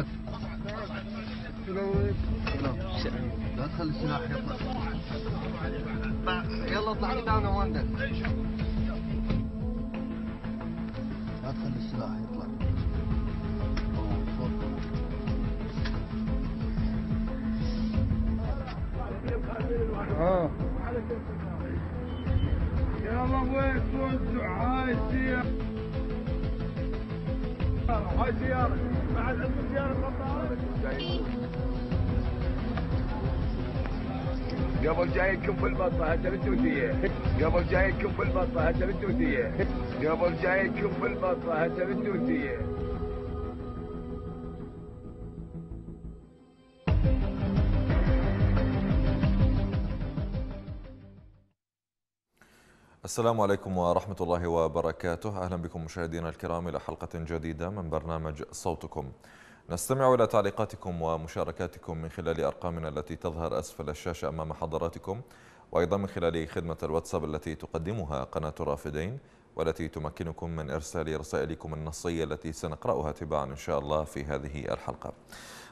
اسعد لا تخلي السلاح يطلع. طلع- يلا اطلع قدامنا وندك لا تخلي السلاح يطلع. آه. يلا وين توزع هاي السيارة. هاي سيارة قبل جايكم في البطة هجر التوتية قبل جايكم في البطة هجر التوتية قبل جايكم في البطة هجر التوتية السلام عليكم ورحمة الله وبركاته. أهلا بكم مشاهدينا الكرام إلى حلقة جديدة من برنامج صوتكم. نستمع إلى تعليقاتكم ومشاركاتكم من خلال أرقامنا التي تظهر أسفل الشاشة أمام حضراتكم وأيضا من خلال خدمة الواتساب التي تقدمها قناة رافدين والتي تمكنكم من إرسال رسائلكم النصية التي سنقرأها تباعا إن شاء الله في هذه الحلقة.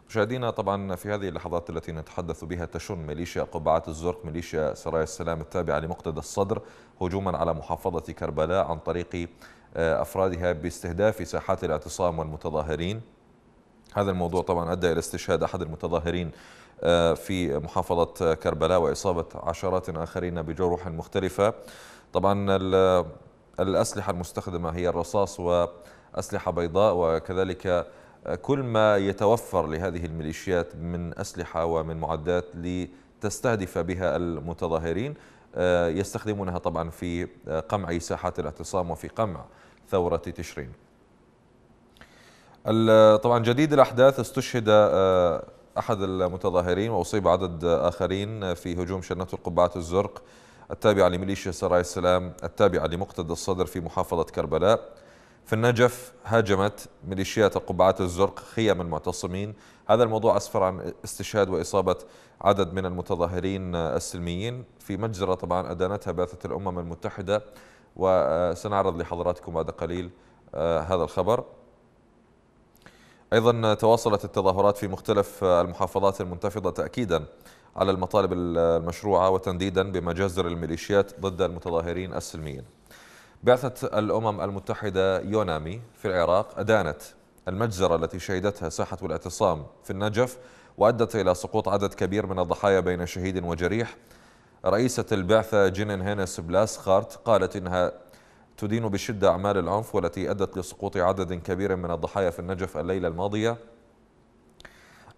مشاهدينا طبعا في هذه اللحظات التي نتحدث بها تشن ميليشيا قبعات الزرق ميليشيا سرايا السلام التابعة لمقتدى الصدر هجوما على محافظة كربلاء عن طريق آه، أفرادها باستهداف ساحات الاعتصام والمتظاهرين. هذا الموضوع طبعا أدى إلى استشهاد أحد المتظاهرين آه، في محافظة كربلاء وإصابة عشرات آخرين بجروح مختلفة. طبعا ال- الأسلحة المستخدمة هي الرصاص وأسلحة بيضاء وكذلك كل ما يتوفر لهذه الميليشيات من أسلحة ومن معدات لتستهدف بها المتظاهرين. آه، يستخدمونها طبعا في آه، قمع ساحات الاعتصام وفي قمع ثورة تشرين. طبعا جديد الأحداث استشهد آه، أحد المتظاهرين وأصيب عدد آخرين في هجوم شنته القبعات الزرق التابعة لميليشيا سرايا السلام التابعة لمقتدى الصدر في محافظة كربلاء. في النجف هاجمت ميليشيات القبعات الزرق خيم المعتصمين. هذا الموضوع أسفر عن استشهاد وإصابة عدد من المتظاهرين السلميين. في مجزرة طبعا أدانتها بعثة الأمم المتحدة وسنعرض لحضراتكم بعد قليل آه، هذا الخبر. أيضا تواصلت التظاهرات في مختلف المحافظات المنتفضة تأكيدا على المطالب المشروعة وتنديدا بمجازر الميليشيات ضد المتظاهرين السلميين. بعثة الأمم المتحدة يونامي في العراق أدانت المجزرة التي شهدتها ساحة الاعتصام في النجف وأدت إلى سقوط عدد كبير من الضحايا بين شهيد وجريح. رئيسة البعثة جينين هينيس بلاسخارت قالت إنها تدين بشدة أعمال العنف والتي أدت لسقوط عدد كبير من الضحايا في النجف الليلة الماضية.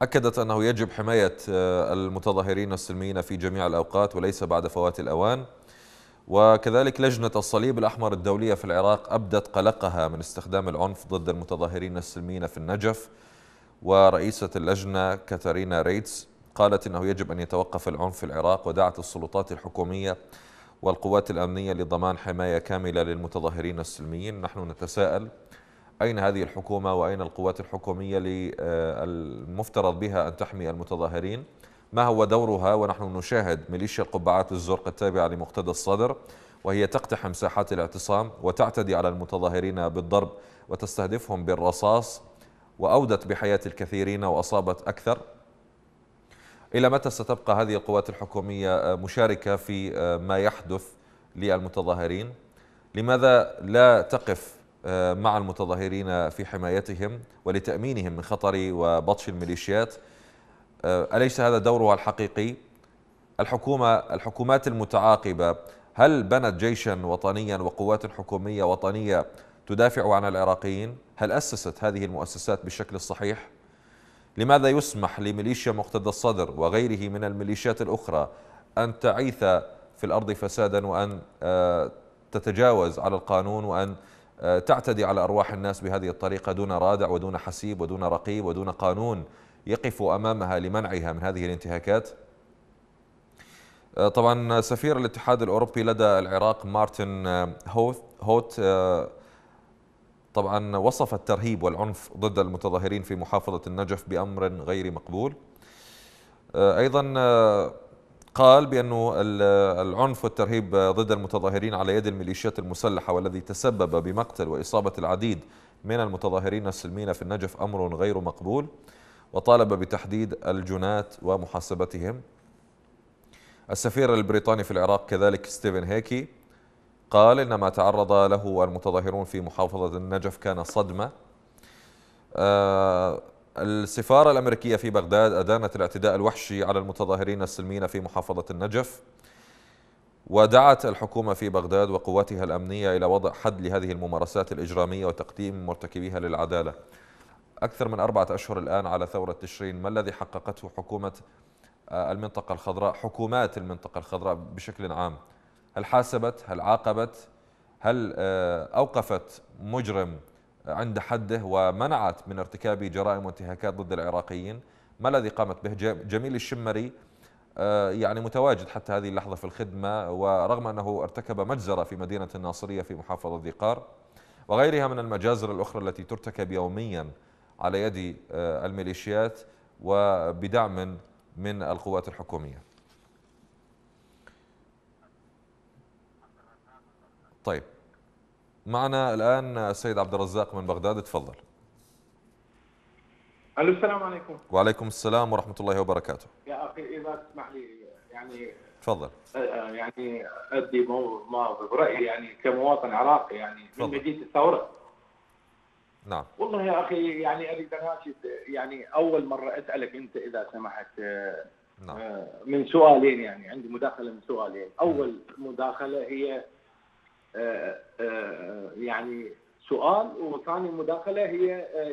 أكدت أنه يجب حماية آه، المتظاهرين السلميين في جميع الأوقات وليس بعد فوات الأوان. وكذلك لجنة الصليب الأحمر الدولية في العراق أبدت قلقها من استخدام العنف ضد المتظاهرين السلميين في النجف. ورئيسة اللجنة كاتارينا ريتس قالت إنه يجب أن يتوقف العنف في العراق ودعت السلطات الحكومية والقوات الأمنية لضمان حماية كاملة للمتظاهرين السلميين. نحن نتساءل أين هذه الحكومة وأين القوات الحكومية المفترض بها أن تحمي المتظاهرين؟ ما هو دورها ونحن نشاهد ميليشيا القبعات الزرق التابعة لمقتدى الصدر وهي تقتحم ساحات الاعتصام وتعتدي على المتظاهرين بالضرب وتستهدفهم بالرصاص وأودت بحياة الكثيرين وأصابت أكثر. إلى متى ستبقى هذه القوات الحكومية مشاركة في ما يحدث للمتظاهرين؟ لماذا لا تقف مع المتظاهرين في حمايتهم ولتأمينهم من خطر وبطش الميليشيات؟ أليس هذا دورها الحقيقي؟ الحكومة الحكومات المتعاقبة هل بنت جيشا وطنيا وقوات حكومية وطنية تدافع عن العراقيين؟ هل أسست هذه المؤسسات بالشكل الصحيح؟ لماذا يسمح لميليشيا مقتدى الصدر وغيره من الميليشيات الأخرى أن تعيث في الأرض فسادا وأن آه، تتجاوز على القانون وأن آه، تعتدي على أرواح الناس بهذه الطريقة دون رادع ودون حسيب ودون رقيب ودون قانون يقف أمامها لمنعها من هذه الانتهاكات. آه، طبعا سفير الاتحاد الأوروبي لدى العراق مارتن آه، هوث هوت آه، طبعا وصف الترهيب والعنف ضد المتظاهرين في محافظة النجف بأمر غير مقبول. آه، أيضا آه، قال بأنه ال- العنف والترهيب ضد المتظاهرين على يد الميليشيات المسلحة والذي تسبب بمقتل وإصابة العديد من المتظاهرين السلميين في النجف أمر غير مقبول. وطالب بتحديد الجنات ومحاسبتهم. السفير البريطاني في العراق كذلك ستيفن هيكي قال إن ما تعرض له المتظاهرون في محافظة النجف كان صدمة. آه، السفارة الأمريكية في بغداد أدانت الاعتداء الوحشي على المتظاهرين السلميين في محافظة النجف ودعت الحكومة في بغداد وقواتها الأمنية إلى وضع حد لهذه الممارسات الإجرامية وتقديم مرتكبيها للعدالة. أكثر من أربعة أشهر الآن على ثورة تشرين ما الذي حققته حكومة آه، المنطقة الخضراء حكومات المنطقة الخضراء بشكل عام؟ هل حاسبت؟ هل عاقبت؟ هل آه، أوقفت مجرم عند حده ومنعت من ارتكاب جرائم وانتهاكات ضد العراقيين؟ ما الذي قامت به؟ جميل الشمري آه، يعني متواجد حتى هذه اللحظة في الخدمة ورغم أنه ارتكب مجزرة في مدينة الناصرية في محافظة ذي قار وغيرها من المجازر الأخرى التي ترتكب يوميا على يد آه، الميليشيات وبدعم من القوات الحكومية. طيب معنا الآن السيد عبد الرزاق من بغداد. تفضل ألو السلام عليكم. وعليكم السلام ورحمة الله وبركاته. يا أخي إذا تسمح لي يعني تفضل. آه، يعني أدي ما برأيي يعني كمواطن عراقي يعني من مدينة الثورة. نعم. والله يا أخي يعني أريد أناشد يعني أول مرة أسألك أنت إذا سمحت نعم. آه، من سؤالين يعني عندي مداخلة من سؤالين. أول مداخلة هي آه، آه، يعني سؤال وثاني مداخلة هي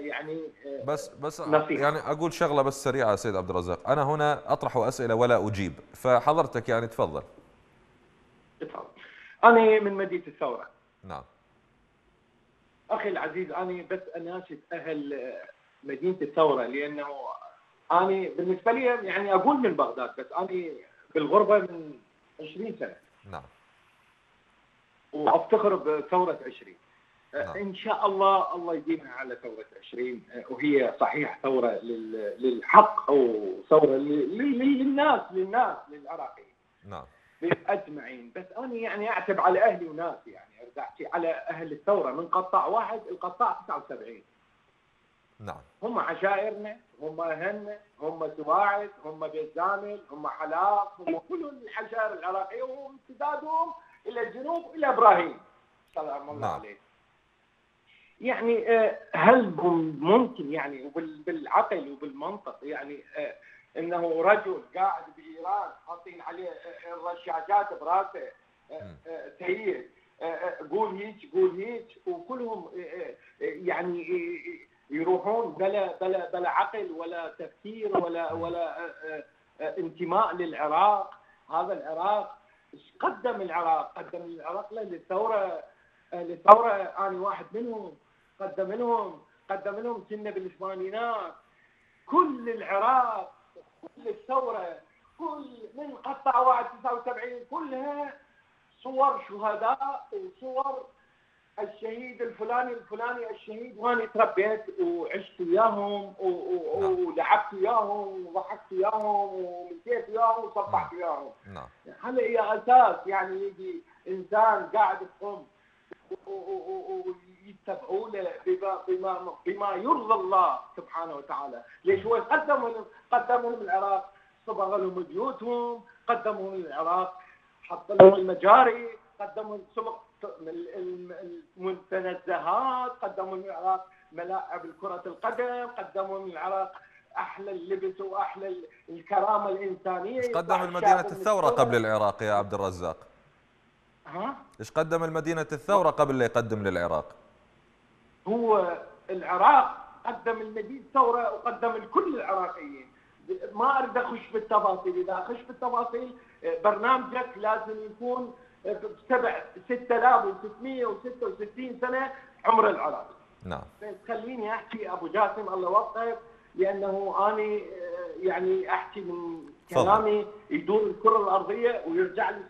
يعني بس بس نصيحة. يعني أقول شغلة بس سريعة سيد عبد الرزاق. أنا هنا أطرح أسئلة ولا أجيب. فحضرتك يعني تفضل. تفضل. أنا من مدينة الثورة. نعم. أخي العزيز أنا بس أناشد أهل مدينة الثورة لأنه أنا بالنسبة لي يعني أقول من بغداد بس أنا بالغربة من 20 سنة. نعم. وأفتخر بثورة 20 نعم. إن شاء الله الله يديمها على ثورة 20 وهي صحيح ثورة للحق أو ثورة للناس للناس للعراقيين. نعم. اجمعين بس أنا يعني أعتب على أهلي وناسي يعني احكي على أهل الثورة. من قطاع واحد القطاع 79 نعم. هم عشائرنا هم أهلنا هم سواعد هم بيت زامل هم حلاق هم كل العشائر العراقية وامتدادهم إلى الجنوب إلى إبراهيم. سلام الله نعم. عليه يعني آه، هل ممكن يعني بالعقل وبالمنطق يعني آه، إنه رجل قاعد بإيران حاطين عليه الرشاشات براسه سيد قول هيك قول هيك وكلهم يعني يروحون بلا بلا بلا عقل ولا تفكير ولا ولا انتماء للعراق. هذا العراق إيش قدم العراق؟ قدم العراق للثورة للثورة أنا واحد منهم قدم لهم قدم لهم سنة بالثمانينات كل العراق كل الثورة كل من قطع واحد 79 كلها صور شهداء وصور الشهيد الفلاني الفلاني الشهيد وأنا تربيت وعشت وياهم نعم. ولعبت وياهم وضحكت وياهم ومشيت وياهم وصبحت وياهم. نعم. هذا هي أساس؟ يعني يجي إنسان قاعد بقوم ويتبعوا له بما بما بما يرضى الله سبحانه وتعالى، ليش؟ هو قدم لهم قدم لهم العراق. صبغ لهم بيوتهم، قدم لهم العراق. حط لهم المجاري، قدم لهم صبغ المتنزهات قدموا العراق ملاعب كرة القدم قدموا العراق أحلى اللبس وأحلى الكرامة الإنسانية. إيش قدم المدينة الثورة قبل العراق يا عبد الرزاق؟ ها؟ إيش قدم المدينة الثورة قبل لا يقدم للعراق؟ هو العراق قدم المدينة الثورة وقدم لكل العراقيين. ما أريد أخش بالتفاصيل. إذا أخش بالتفاصيل برنامجك لازم يكون سبع 6666 سنة عمر العراق. نعم. خليني أحكي أبو جاسم الله يوفقك لأنه أنا يعني أحكي من كلامي يدور الكرة الأرضية ويرجع لي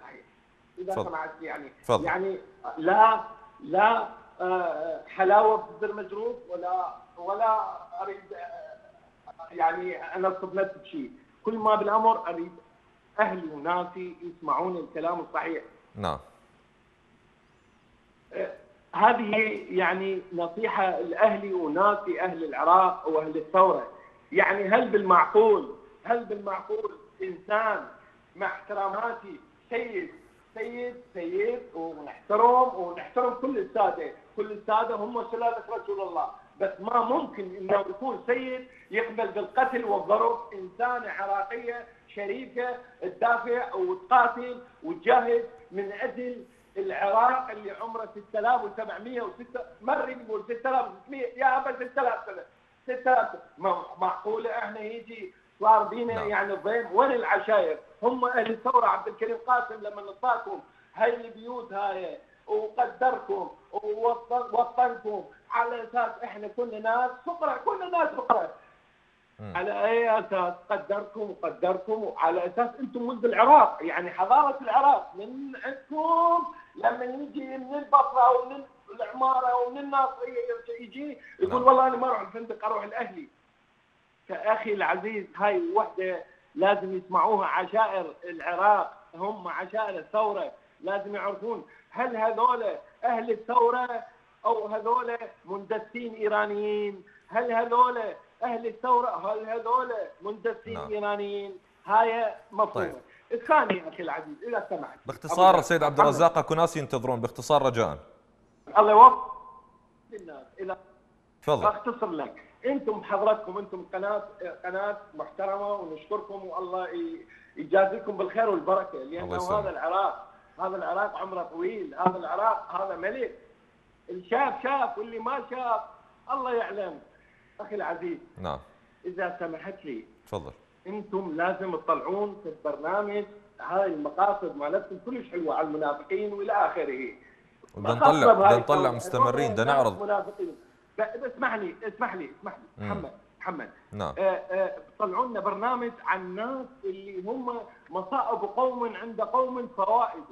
إذا سمعت يعني. فضل. يعني لا لا آه، حلاوة بصدر مجروف ولا ولا أريد آه، يعني انصب نفسي بشيء. كل ما بالأمر أريد أهلي وناسي يسمعون الكلام الصحيح. نعم. هذه يعني نصيحة لأهلي وناسي أهل العراق وأهل الثورة. يعني هل بالمعقول هل بالمعقول إنسان مع احتراماتي سيد سيد سيد ونحترم ونحترم كل السادة. كل السادة هم سلالة رسول الله. بس ما ممكن إنه يكون سيد يقبل بالقتل والضرب. إنسانة عراقية شريفه تدافع وتقاتل وتجاهد من أجل العراق اللي عمره 6706 مر يقول 6600 يا أبا 6000 سنة. 6000 معقولة إحنا يجي صار بينا نعم. يعني الضيم وين العشاير؟ هم أهل الثورة عبد الكريم قاسم لما نطاكم هاي البيوت هاي وقدركم ووطنكم على أساس إحنا كنا ناس فقراء كنا ناس فقراء على أي أساس قدركم وقدركم وعلى أساس أنتم ولد العراق يعني حضارة العراق من عندكم لما يجي من البصرة ومن العمارة ومن الناصرية يجي يقول نعم. والله أنا ما أروح الفندق أروح الأهلي فاخي العزيز هاي وحدة لازم يسمعوها عشائر العراق هم عشائر الثورة لازم يعرفون هل هذول أهل الثورة أو هذول مندسين إيرانيين؟ هل هذول أهل الثورة هل هذول مندسين نعم. إيرانيين؟ هاي مفهومة. طيب. الثاني أخي العزيز إذا سمحت. باختصار سيد عبد. الرزاق أكو ناس ينتظرون باختصار رجاء. الله يوفق. الناس اذا تفضل. أختصر لك. أنتم حضرتكم أنتم قناة قناة محترمة ونشكركم والله يجازيكم بالخير والبركة لأنه. هذا العراق هذا العراق عمره طويل هذا العراق هذا ملك اللي شاف واللي ما شاف الله يعلم. أخي العزيز. نعم. إذا سمحت لي. تفضل. أنتم لازم تطلعون في البرنامج هاي المقاصد مالتكم كلش حلوة على المنافقين والى آخره. بدنا مقاصد نطلع بدنا هاي نطلع الثورة. مستمرين بدنا نعرض. منافقين اسمح لي اسمح لي اسمح لي. محمد محمد. نعم. آه، آه، طلعوا لنا برنامج عن الناس اللي هم مصائب قوم عند قوم فوائد.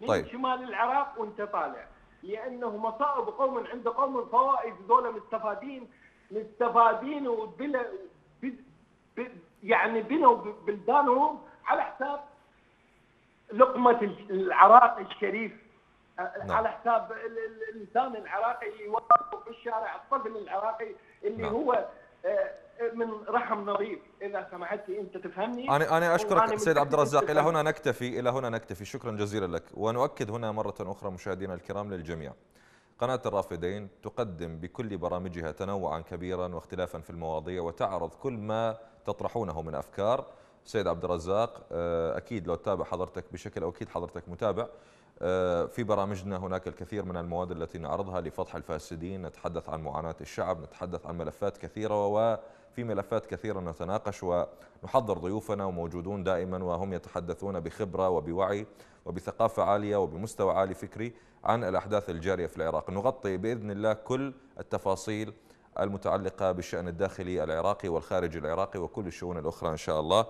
من طيب. شمال العراق وانت طالع. لأنه مصائب قوم عند قوم فوائد. ذولا مستفادين مستفادين وبلا يعني بنوا بلدانهم على حساب لقمة العراق الشريف. نعم. على حساب ال- ال- الإنسان العراقي اللي واقف في الشارع الطفل العراقي اللي نعم. هو آه، من رحم نظيف. إذا سمحت لي أنت تفهمني؟ أنا أنا أشكرك سيد عبد الرزاق. إلى. هنا نكتفي إلى هنا نكتفي. شكرا جزيلا لك. ونؤكد هنا مرة أخرى مشاهدينا الكرام للجميع. قناة الرافدين تقدم بكل برامجها تنوعا كبيرا واختلافا في المواضيع وتعرض كل ما تطرحونه من أفكار. سيد عبد الرزاق آه، أكيد لو تتابع حضرتك بشكل أو أكيد حضرتك متابع. آه، في برامجنا هناك الكثير من المواد التي نعرضها لفضح الفاسدين. نتحدث عن معاناة الشعب نتحدث عن ملفات كثيرة وفي ملفات كثيرة نتناقش ونحضر ضيوفنا وموجودون دائما وهم يتحدثون بخبرة وبوعي وبثقافة عالية وبمستوى عالي فكري عن الأحداث الجارية في العراق. نغطي بإذن الله كل التفاصيل المتعلقة بالشأن الداخلي العراقي والخارجي العراقي وكل الشؤون الأخرى إن شاء الله.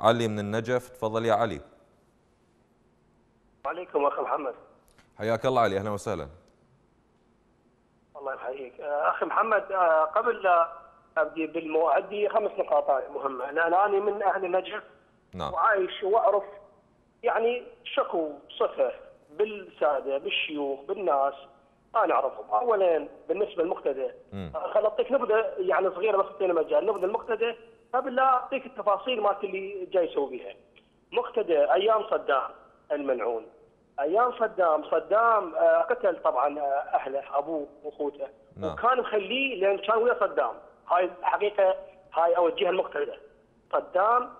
علي من النجف تفضل يا علي. عليكم اخ محمد. حياك الله علي أهلا وسهلا. الله يحييك. آه، أخي محمد آه، قبل لا أبدي بالمو عندي خمس نقاط مهمة. أنا من أهل النجف نعم. وعايش وأعرف يعني شكو صفة بالسادة بالشيوخ بالناس أنا أعرفهم. اولا بالنسبة للمقتدى. آه، خل أعطيك نبذة يعني صغيرة بس اعطينا مجال نبذة المقتدى قبل لا أعطيك التفاصيل مالت اللي جاي يسوي بيها. مقتدى أيام صدام الملعون أيام صدام. صدام آه، قتل طبعا آه، أهله أبوه وأخوته. نعم. وكان مخليه لأن كان ويا صدام. هاي الحقيقة هاي اوجهها المقتدى. صدام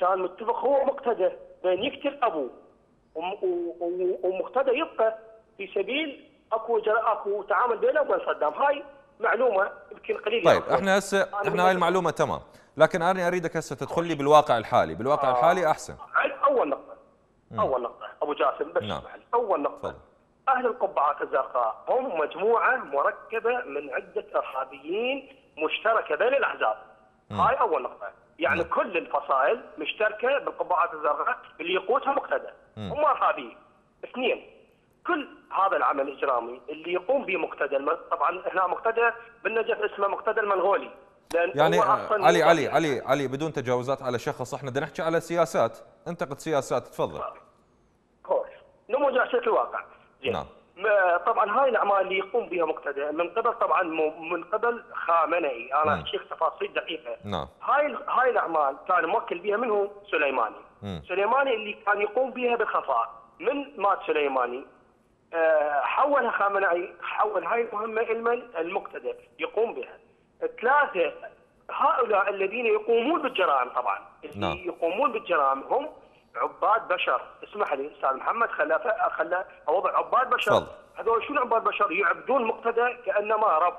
كان متفق هو مقتدى بين يقتل أبوه. ومقتدى يبقى في سبيل أكو أكو تعامل بينه وبين صدام. هاي معلومة يمكن قليل. طيب يعرفونها. إحنا هسه إحنا هاي. المعلومة تمام. لكن أنا أريدك هسه تدخل لي بالواقع الحالي. بالواقع الحالي أحسن. أول نقطة أبو جاسم بس نعم. أول نقطة تفضل. أهل القبعات الزرقاء هم مجموعة مركبة من عدة إرهابيين مشتركة بين الأحزاب هاي أول نقطة يعني نعم. كل الفصائل مشتركة بالقبعات الزرقاء اللي يقودها مقتدى. هم إرهابيين. اثنين. كل هذا العمل الإجرامي اللي يقوم به مقتدى طبعا هنا مقتدى بالنجف اسمه مقتدى المنغولي. يعني آه، أصلاً علي علي يقاتل. علي علي بدون تجاوزات على شخص إحنا بدنا نحكي على سياسات. انتقد سياسات تفضل. كويس نموذج على الواقع زين. نعم. طبعا هاي الأعمال اللي يقوم بها مقتدى. من قبل طبعا من قبل خامنئي. أنا مم. احكي تفاصيل دقيقة. نعم. هاي هاي الأعمال كان موكل بها منه سليماني. مم. سليماني اللي كان يقوم بها بالخفاء. من مات سليماني؟ آه، حولها خامنئي حول هاي المهمة إلى المقتدى. يقوم بها. ثلاثة هؤلاء الذين يقومون بالجرائم طبعا اللي نعم. يقومون بالجرائم هم عباد بشر. اسمح لي أستاذ محمد خلا خلا اوضع عباد بشر. هذول شنو عباد بشر؟ يعبدون مقتدى كأنما رب.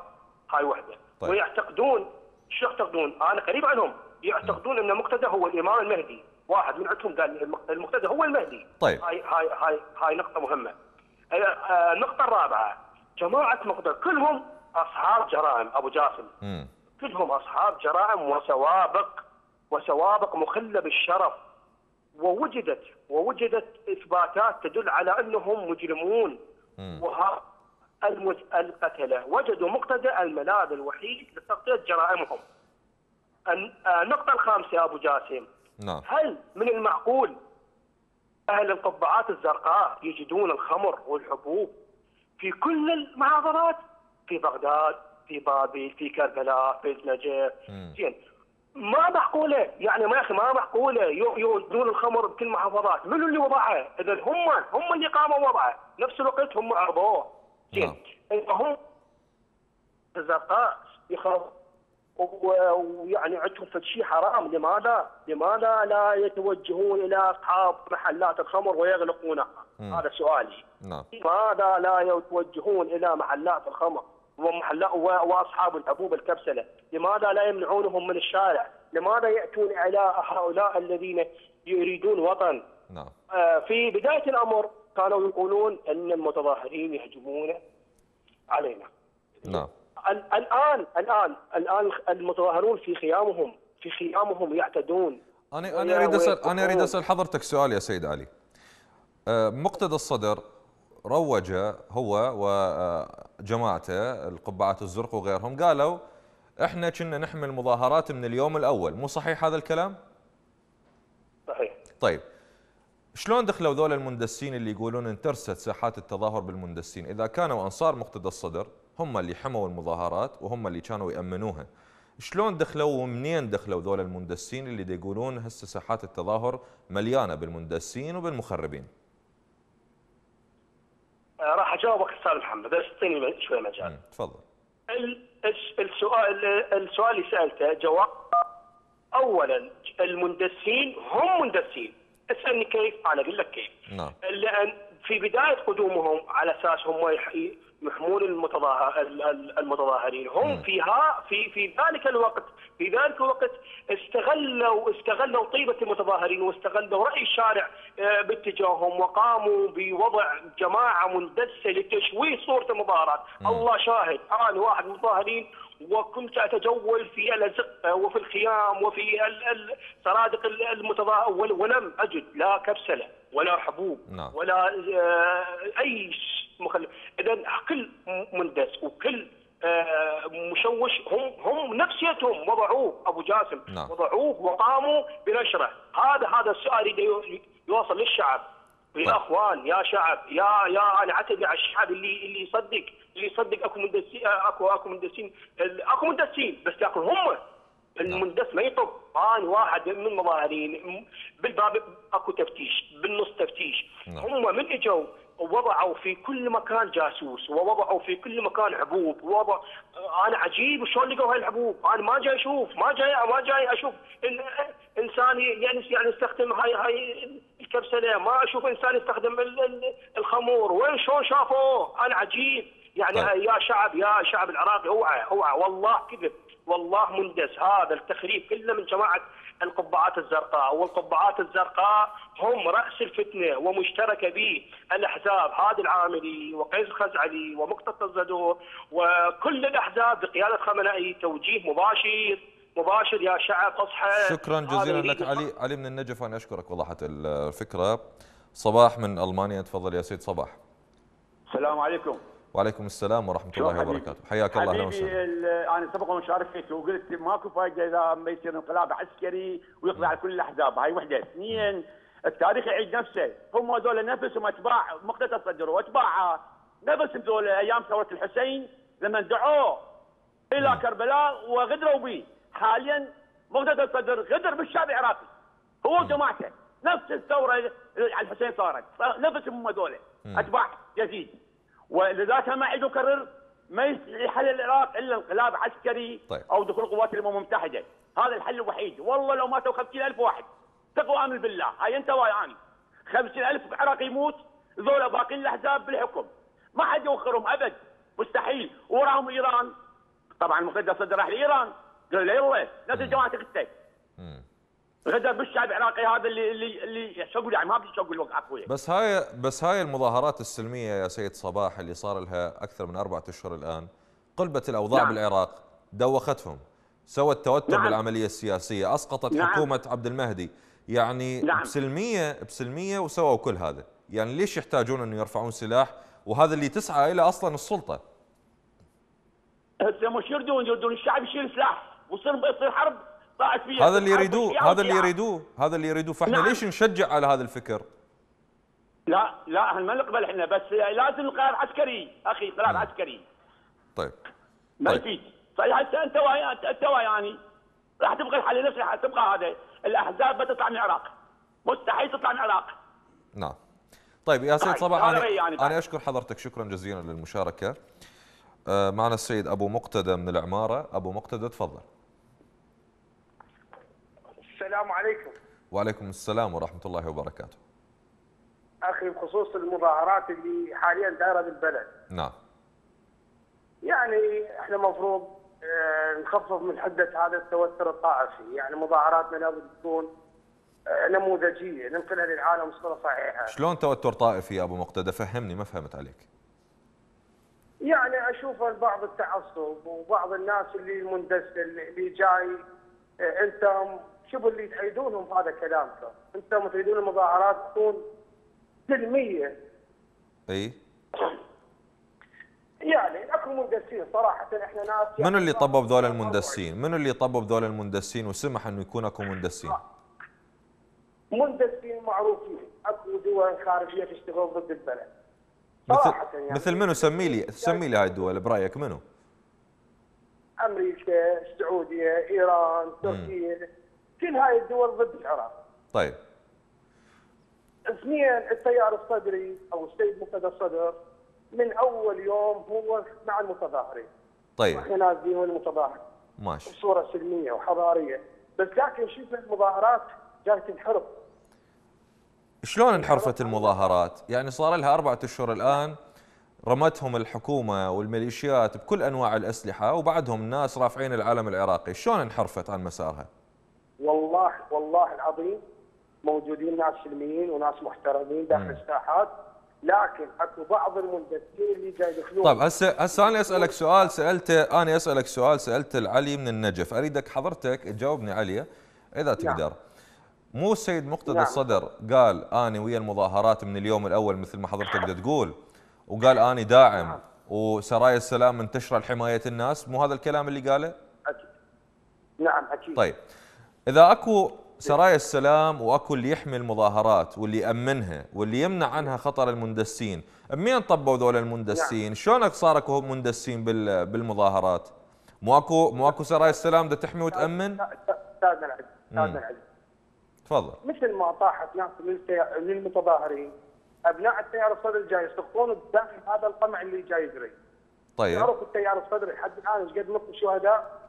هاي وحدة. طيب. ويعتقدون شو يعتقدون؟ أنا قريب عنهم. يعتقدون أن مقتدى هو الإمام المهدي. واحد من عندهم قال المق- المقتدى هو المهدي. طيب. هاي هاي هاي هاي نقطة مهمة. آه، آه، النقطة الرابعة جماعة مقتدى كلهم أصحاب جرائم. أبو جاسم. كلهم أصحاب جرائم وسوابق وسوابق مخلة بالشرف. ووجدت ووجدت إثباتات تدل على أنهم مجرمون. وها القتلة. وجدوا مقتدى الملاذ الوحيد لتغطية جرائمهم. آه، النقطة الخامسة أبو جاسم. نعم. هل من المعقول أهل القبعات الزرقاء يجدون الخمر والحبوب في كل المحافظات في بغداد في بابل في كربلاء في النجف. زين. ما معقولة؟ يعني ما يا أخي ما معقولة. يو- يوزنون الخمر بكل المحافظات منو اللي وضعها؟ اذا هم هم اللي قاموا وضعه. نفس الوقت هم عرضوه زين. نعم. إذا هم الزرقاء يخاف ويعني عندهم شيء حرام. لماذا؟ لماذا لا يتوجهون إلى أصحاب محلات الخمر ويغلقونها؟ هذا سؤالي. نعم. لماذا لا يتوجهون إلى محلات الخمر؟ وأصحاب الحبوب الكبسلة؟ لماذا لا يمنعونهم من الشارع؟ لماذا يأتون إلى هؤلاء الذين يريدون وطن؟ نعم آه، في بداية الأمر كانوا يقولون إن المتظاهرين يهجمون علينا. نعم ال- الان الان الآن المتظاهرون في خيامهم في خيامهم يعتدون أنا أنا أريد اسال أنا أريد. أسأل حضرتك سؤال يا سيد علي آه، مقتدى الصدر روج هو وجماعته القبعات الزرق وغيرهم قالوا إحنا كنا نحمل مظاهرات من اليوم الأول مو صحيح هذا الكلام؟ صحيح. طيب شلون دخلوا ذول المندسين اللي يقولون انترست ساحات التظاهر بالمندسين؟ إذا كانوا أنصار مقتدى الصدر هم اللي حموا المظاهرات وهم اللي كانوا يأمنوها. شلون دخلوا ومنين دخلوا ذول المندسين اللي يقولون هسه ساحات التظاهر مليانة بالمندسين وبالمخربين؟ راح أجاوبك أستاذ محمد بس أعطيني شوي مجال. تفضل. ال- الس- السؤال السؤال اللي سألته جواب. اولا المندسين هم مندسين. أسألني كيف؟ أنا أقول لك كيف. نعم. لأن في بداية قدومهم على أساس هم المتظاهر المتظاهرين هم. فيها في في ذلك الوقت في ذلك الوقت استغلوا استغلوا طيبة المتظاهرين واستغلوا رأي الشارع آه، باتجاههم وقاموا بوضع جماعة مندسة لتشويه صورة المظاهرات، الله شاهد أنا واحد من المتظاهرين وكنت أتجول في الأزقة وفي الخيام وفي سرادق ال- المتظاهر ول- ولم أجد لا كبسلة ولا حبوب نعم. ولا آه، أي ش- مخل اذا كل مندس وكل آه، مشوش هم هم نفسيتهم وضعوه أبو جاسم نعم. وضعوه وقاموا بنشره هذا هذا السؤال يوصل للشعب يا طيب. إخوان يا شعب يا يا أنا اعتذر على الشعب اللي اللي يصدق اللي يصدق أكو مندسين أكو أكو مندسين أكو مندسين بس لكن هم المندس ما يطب أنا واحد من المظاهرين بالباب أكو تفتيش بالنص تفتيش نعم. هم من إجوا ووضعوا في كل مكان جاسوس ووضعوا في كل مكان حبوب ووضع أنا عجيب شلون لقوا هاي الحبوب أنا ما جاي أشوف ما جاي ما جاي أشوف إن إنسان يعني يعني يستخدم هاي هاي الكبسله ما أشوف إنسان يستخدم ال- ال- الخمور. وين شلون شافوه؟ أنا عجيب. يعني طيب. يا شعب يا شعب العراقي اوعى أوعى. والله كذب. والله مندس. هذا التخريب كله من جماعة القبعات الزرقاء. والقبعات الزرقاء هم رأس الفتنة ومشتركة به الاحزاب هادي العاملي وقيس الخزعلي ومقتدى الزدور وكل الأحزاب بقيادة خامنئي توجيه مباشر. مباشر يا شعب أصحى. شكرا جزيلا لك علي. علي من النجف أنا أشكرك وضحت الفكرة. صباح من ألمانيا. تفضل يا سيد صباح. السلام عليكم. وعليكم السلام ورحمة الله حبيبي؟ وبركاته. حياك الله أهلا وسهلا. أنا سبق وشاركت وقلت ماكو فائده إذا ما يصير انقلاب عسكري ويقضي على كل الأحزاب. هاي وحدة. اثنين التاريخ يعيد نفسه. هم هذول نفسهم اتباع مقتدى الصدر واتباع نفس ذول أيام ثورة الحسين لما دعوه إلى كربلاء وغدروا به حاليا مقتدى الصدر غدر بالشعب العراقي. هو وجماعته. نفس الثورة على الحسين صارت. نفسهم هم ذولا أتباع يزيد ولذلك ما عيد اكرر ما يحل العراق إلا انقلاب عسكري طيب. أو دخول قوات الأمم المتحدة. هذا الحل الوحيد. والله لو ماتوا 50000 واحد. تقوى آمن بالله. هاي أنت وياي اني 50000 عراقي يموت ذولا باقي الأحزاب بالحكم. ما حد يوخرهم أبد. مستحيل. وراهم إيران. طبعا المقدس صدر راح لايران قال له يلا نفس جماعة أختك غدر بالشعب العراقي هذا اللي اللي اللي شو أقول يعني ما بدي شو أقول لك أخوي بس هاي بس هاي المظاهرات السلمية يا سيد صباح اللي صار لها أكثر من أربعة أشهر الآن قلبت الأوضاع نعم. بالعراق دوختهم سوت توتر نعم. بالعملية السياسية أسقطت نعم. حكومة عبد المهدي يعني نعم. بسلميه بسلمية وسووا كل هذا يعني ليش يحتاجون انه يرفعون سلاح وهذا اللي تسعى إلى أصلا السلطة هسه مش يردون يردون الشعب يشيل سلاح ويصير يصير حرب طلعت فيها. هذا اللي يريدوه هذا اللي. يريدوه هذا اللي يريدوه. فإحنا نعم. ليش نشجع على هذا الفكر؟ لا لا إحنا ما نقبل إحنا بس لازم انقلاب عسكري. أخي انقلاب عسكري. طيب. ما طيب. يفيد. فهسه أنت انت وياني راح تبقى الحل نفس راح تبقى هذا. الأحزاب بتطلع من العراق. مستحيل تطلع من العراق. نعم. طيب يا سيد طيب، صباح رأيي يعني بعد. أنا أشكر حضرتك. شكرا جزيلا للمشاركة. آه، معنا السيد أبو مقتدى من العمارة. أبو مقتدى تفضل. السلام عليكم. وعليكم السلام ورحمة الله وبركاته. أخي بخصوص المظاهرات اللي حاليا دايرة بالبلد. نعم. يعني إحنا المفروض نخفف من حدة هذا التوتر الطائفي. يعني مظاهراتنا لابد تكون آه، نموذجية ننقلها للعالم بصوره صحيحة. شلون توتر طائفي يا أبو مقتدى؟ فهمني ما فهمت عليك. يعني أشوف بعض التعصب وبعض الناس اللي المندسه اللي جاي آه، انت شوف اللي تأيدونهم هذا كلامكم أنتم تريدون المظاهرات تكون سلميه أي. يعني أكو مندسين صراحة إحنا ناس يعني منو اللي طبب ذول المندسين؟ منو اللي طبب ذول المندسين؟ وسمح أنه يكون أكو مندسين. مندسين معروفين. أكو دول خارجية تشتغل ضد البلد. مثل يعني. مثل منو؟ سمي لي سمي لي هاي الدول. برأيك منو؟ أمريكا السعودية إيران تركيا. كل هاي الدول ضد العراق. طيب. اثنين التيار الصدري أو السيد مقتدى الصدر من أول يوم هو مع المتظاهرين. طيب. وإحنا نازلين المتظاهر ماشي. بصورة سلمية وحضارية. بس لكن شفنا المظاهرات جاية تنحرف شلون انحرفت المظاهرات؟ يعني صار لها أربعة أشهر الآن رمتهم الحكومة والميليشيات بكل أنواع الأسلحة وبعدهم الناس رافعين العالم العراقي. شلون انحرفت عن مسارها؟ والله والله العظيم موجودين ناس سلميين وناس محترمين داخل الساحات. لكن أكو بعض المندسين اللي جاي يدخلون. طيب هسه هسه أنا أسألك سؤال سألته أنا أسألك سؤال سألته العلي من النجف. أريدك حضرتك تجاوبني عليه إذا تقدر. مو السيد مقتدى نعم. الصدر قال أنا ويا المظاهرات من اليوم الأول مثل ما حضرتك تقول وقال أنا داعم وسرايا السلام منتشرة لحماية الناس مو هذا الكلام اللي قاله؟ أكيد. نعم أكيد. طيب. إذا أكو سرايا السلام وأكو اللي يحمي المظاهرات واللي يأمنها واللي يمنع عنها خطر المندسين منين طبوا ذول المندسين؟ شلونك صار أكو مندسين بال- بالمظاهرات؟ مو أكو مو أكو سرايا السلام دا تحمي وتأمن؟ استاذنا العزيز استاذنا تفضل. مثل ما طاحت ناس للمتظاهرين أبناء التيار الصدري جاي يصفون قدام هذا القمع اللي جاي يجري. طيب. تعرف التيار الصدري حد الآن إيش قد نص الشهداء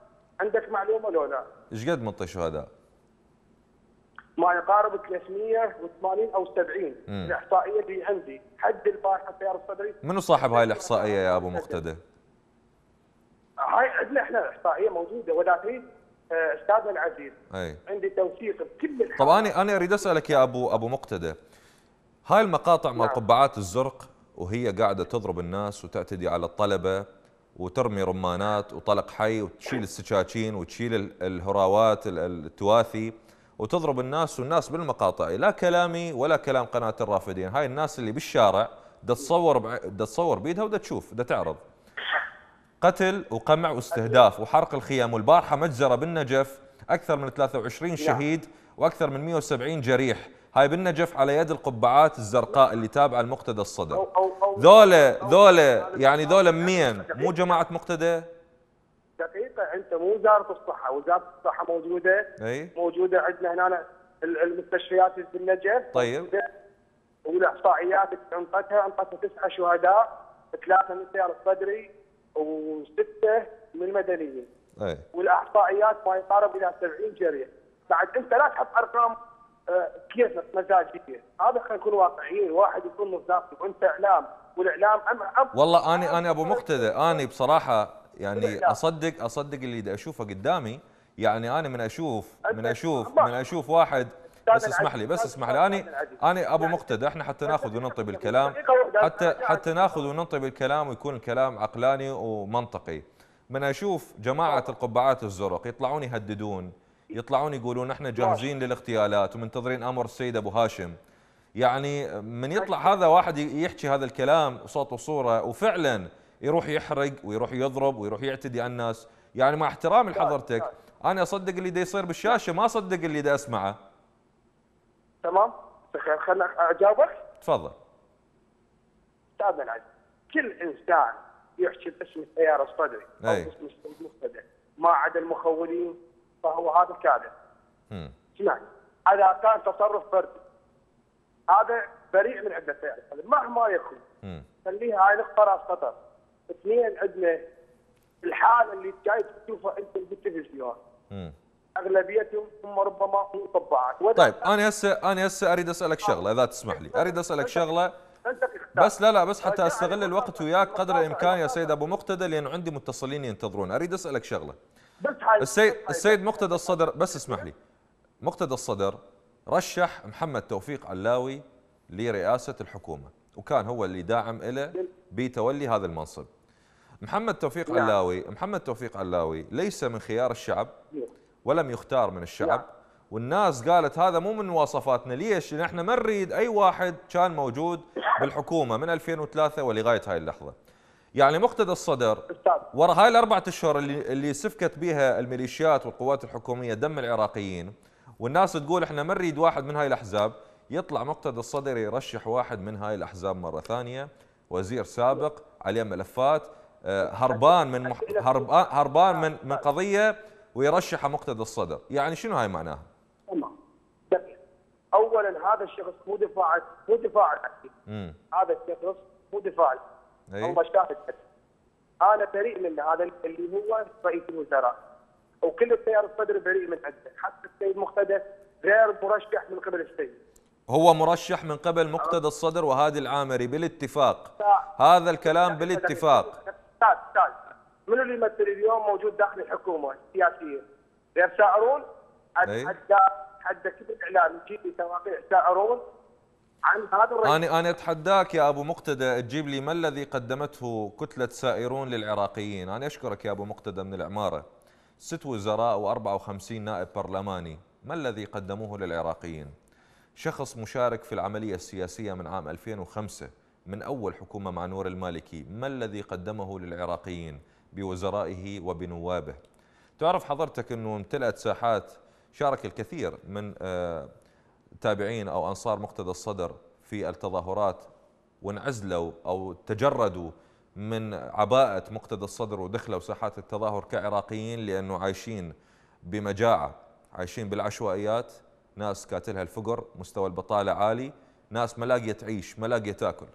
عندك معلومة لو لا؟ إيش قد منطي شهداء؟ ما يقارب 380 أو 70 مم. الإحصائية اللي عندي. حد البارحة التيار الصدري؟ منو صاحب هاي الإحصائية يا أبو مقتدى؟ هاي عندنا إحنا إحصائية موجودة ولكن آه، أستاذنا العزيز أي. عندي توثيق بكل الحالات طب أنا أنا أريد أسألك يا ابو أبو مقتدى. هاي المقاطع مال نعم. قبعات الزرق وهي قاعدة تضرب الناس وتعتدي على الطلبة وترمي رمانات وطلق حي وتشيل السكاكين وتشيل ال- الهراوات ال- التواثي وتضرب الناس والناس بالمقاطع. لا كلامي ولا كلام قناة الرافدين. هاي الناس اللي بالشارع دا تصور بع- دا تصور بيدها ودا تشوف دا تعرض. قتل وقمع واستهداف وحرق الخيام والبارحة مجزره بالنجف أكثر من 23 شهيد وأكثر من 170 جريح. هاي بالنجف على يد القبعات الزرقاء اللي تابعة المقتدى الصدر. ذولا ذولا يعني ذولا مين مو جماعة مقتدى؟ دقيقة أنت مو وزاره الصحة. وزاره الصحة موجودة. أي. موجودة عندنا هنا ال- المستشفيات بالنجف طيب. والإحصائيات اللي انطتها انطتها تسعة شهداء ثلاثة من التيار الصدري وستة من المدنيين أي. والإحصائيات ما يقارب إلى 70 جريح. بعد أنت لا تحط أرقام كيفك مزاجية؟ هذا خلينا نكون واقعيين واحد يكون مصداقي وانت إعلام والإعلام أم أم والله اني أنا أبو مقتدى. اني بصراحة يعني اصدق أصدق اللي أشوفه قدامي. يعني أنا من أشوف من أشوف من أشوف واحد بس اسمح لي بس اسمح لي. اني اني أبو مقتدى. إحنا حتى ناخذ وننطي بالكلام. حتى حتى ناخذ وننطي بالكلام ويكون الكلام عقلاني ومنطقي. من أشوف جماعة القبعات الزرق يطلعون يهددون. يطلعون يقولون إحنا جاهزين للاغتيالات ومنتظرين أمر السيد أبو هاشم. يعني من يطلع هذا واحد يحكي هذا الكلام صوت وصورة وفعلا يروح يحرق ويروح يضرب ويروح يعتدي على الناس. يعني مع احترامي لحضرتك أنا أصدق اللي دا يصير بالشاشة ما أصدق اللي دا أسمعه. تمام؟ خلنا أجاوبك. تفضل. أستاذ العزيز كل إنسان يحكي باسم التيار الصدري أو. باسم المقتدى ما عدا المخولين فهو هذا كاذب مم. اسمعني اذا كان تصرف فردي هذا بريء من عدة الصدري مهما يكون. خليها هاي نقطة راس خطر اثنين عندنا الحاله اللي جاي تشوفها أنت بالتلفزيون. أغلبيتهم هم ربما مطبعات طيب أنا هسه أنا هسه أريد أسألك شغلة إذا تسمح لي. أريد أسألك شغلة. بس لا لا بس حتى أستغل الوقت وياك قدر الإمكان يا سيد أبو مقتدى لأنه عندي متصلين ينتظرون. أريد أسألك شغلة. بس هاي السيد بس هاي- السيد مقتدى الصدر بس اسمح لي مقتدى الصدر رشح محمد توفيق علاوي لرئاسة الحكومة وكان هو اللي داعم له بتولي هذا المنصب محمد توفيق نعم. علاوي محمد توفيق علاوي ليس من خيار الشعب ولم يختار من الشعب نعم. والناس قالت هذا مو من مواصفاتنا ليش؟ لأن إحنا ما نريد أي واحد كان موجود بالحكومة من 2003 ولغاية هاي اللحظة. يعني مقتدى الصدر. ورا هاي الأربعة أشهر اللي اللي سفكت بها الميليشيات والقوات الحكومية دم العراقيين والناس تقول إحنا ما نريد واحد من هاي الأحزاب يطلع مقتدى الصدر يرشح واحد من هاي الأحزاب مرة ثانية. وزير سابق عليه ملفات آه، هربان من مح... هربان هربان من من قضية ويرشح مقتدى الصدر. يعني شنو هاي معناها؟ تمام. دقيقة. اولا هذا الشخص مو دفاع مو دفاع هذا الشخص مو دفاع. هم شاهد. أنا بريء منه. هذا اللي هو رئيس الوزراء. وكل التيار الصدري بريء من عنده. حتى السيد مقتدى غير مرشح من قبل السيد. هو مرشح من قبل مقتدى الصدر وهادي العامري بالاتفاق. هذا الكلام بالاتفاق. أستاذ أستاذ. منو اللي يمثل اليوم موجود داخل الحكومة السياسية؟ غير سائرون؟ أي. حتى حتى كل الاعلام يجيب لي تواقيع سائرون. عن هذا الرئيس أنا أنا أتحداك يا أبو مقتدى تجيب لي ما الذي قدمته كتلة سائرون للعراقيين؟ أنا أشكرك يا أبو مقتدى من العمارة. ست وزراء و54 نائب برلماني ما الذي قدموه للعراقيين؟ شخص مشارك في العملية السياسية من عام 2005 من أول حكومة مع نور المالكي ما الذي قدمه للعراقيين؟ بوزرائه وبنوابه. تعرف حضرتك أنه امتلأت ساحات شارك الكثير من آه، تابعين أو أنصار مقتدى الصدر في التظاهرات وانعزلوا أو تجردوا من عباءة مقتدى الصدر ودخلوا ساحات التظاهر كعراقيين لأنه عايشين بمجاعة عايشين بالعشوائيات. ناس كاتلها الفقر مستوى البطالة عالي. ناس ما لاقية تعيش ما لاقية تاكل.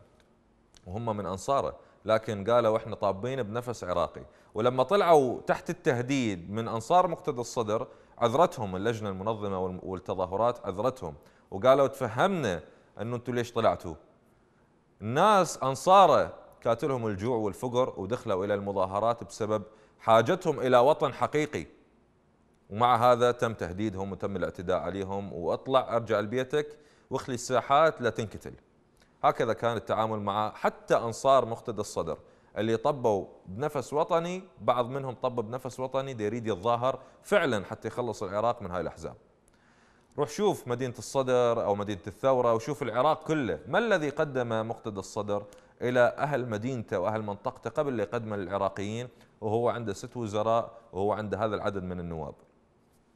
وهم من أنصاره. لكن قالوا إحنا طابين بنفس عراقي. ولما طلعوا تحت التهديد من أنصار مقتدى الصدر عذرتهم اللجنة المنظمة والتظاهرات عذرتهم وقالوا تفهمنا أنه أنتم ليش طلعتوا. الناس انصاره كاتلهم الجوع والفقر ودخلوا إلى المظاهرات بسبب حاجتهم إلى وطن حقيقي. ومع هذا تم تهديدهم وتم الاعتداء عليهم وأطلع أرجع لبيتك واخلي الساحات لا تنقتل هكذا كان التعامل مع حتى أنصار مقتدى الصدر. اللي طبوا بنفس وطني بعض منهم طب بنفس وطني يريد يتظاهر فعلا حتى يخلص العراق من هاي الأحزاب. روح شوف مدينة الصدر أو مدينة الثورة وشوف العراق كله. ما الذي قدم مقتدى الصدر إلى أهل مدينته وأهل منطقته قبل اللي قدمه للعراقيين؟ وهو عنده ست وزراء وهو عنده هذا العدد من النواب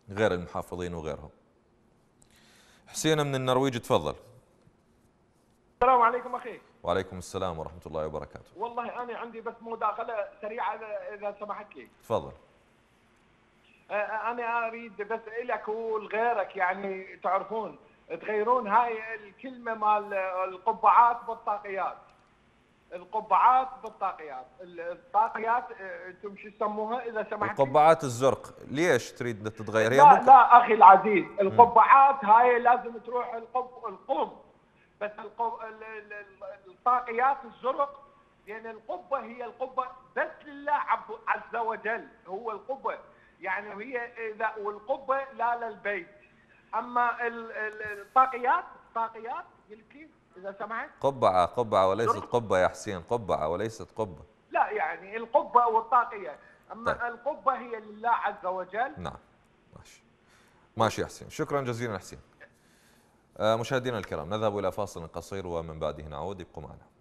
غير المحافظين وغيرهم. حسين من النرويج تفضل. السلام عليكم أخي. وعليكم السلام ورحمة الله وبركاته. والله أنا عندي بس مداخلة سريعة إذا- إذا سمحت لي. تفضل. أنا أريد بس لك ولغيرك يعني تعرفون تغيرون هاي الكلمة مال القبعات بالطاقيات. القبعات بالطاقيات. الطاقيات أنتم شو يسموها؟ إذا سمحت؟ القبعات الزرق. ليش تريد تتغير؟ لا لا أخي العزيز القبعات هاي لازم تروح القب القم. بس الطاقيات الزرق لأن القبة هي القبة بس لله عز وجل هو القبة. يعني هي إذا والقبة لا للبيت. أما ال- ال- الطاقيات الطاقيات قلت لي إذا سمحت. قبعة قبعة وليست قبة يا حسين قبعة وليست قبة. لا يعني القبة والطاقية. أما طيب. القبة هي لله عز وجل. نعم. ماشي. ماشي يا حسين. شكرا جزيلا حسين. مشاهدينا الكرام نذهب إلى فاصل قصير ومن بعده نعود. ابقوا معنا.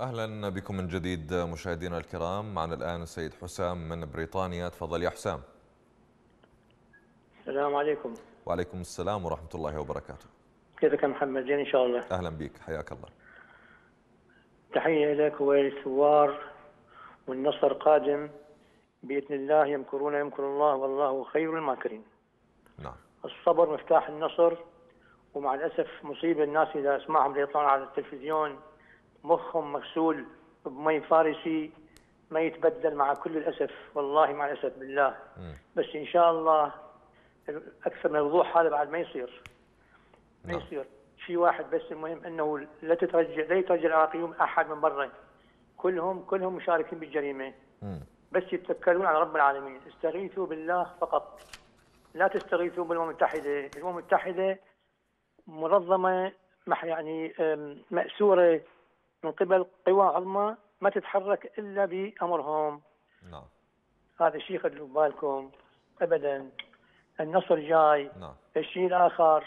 أهلا بكم من جديد مشاهدينا الكرام. معنا الآن السيد حسام من بريطانيا. تفضل يا حسام. السلام عليكم. وعليكم السلام ورحمة الله وبركاته. كيفك يا محمد؟ زين إن شاء الله. أهلا بك. حياك الله. تحية لك وللثوار والنصر قادم. بإذن الله يمكرون يمكر الله والله خير الماكرين. نعم. الصبر مفتاح النصر ومع الأسف مصيبة الناس إذا أسمعهم يطلعون على التلفزيون مخهم مغسول بمي فارسي ما يتبدل مع كل الأسف. والله مع الأسف بالله. مم. بس إن شاء الله أكثر من الوضوح هذا بعد ما يصير. ما نعم. يصير. شيء واحد بس المهم إنه لا تترجى لا يترجى العراقيون أحد من برا. كلهم كلهم مشاركين بالجريمة. مم. بس يتوكلون على رب العالمين. استغيثوا بالله فقط. لا تستغيثوا بالأمم المتحدة. الأمم المتحدة منظمة يعني مأسورة من قبل قوى عظمى ما تتحرك إلا بأمرهم. نعم. هذا الشيء خلوا بالكم ابدا. النصر جاي. نعم. الشيء الآخر